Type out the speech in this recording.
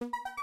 you.